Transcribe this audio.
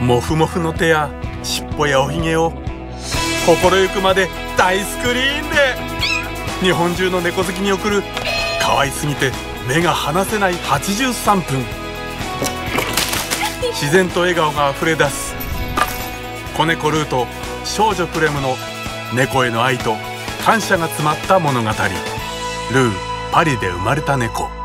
モフモフの手や尻尾やおひげを心ゆくまで大スクリーンで。日本中の猫好きに送る可愛すぎて目が離せない83分。自然と笑顔があふれ出す子猫ルート少女プレムの猫への愛と感謝が詰まった物語。ルーパリで生まれた猫。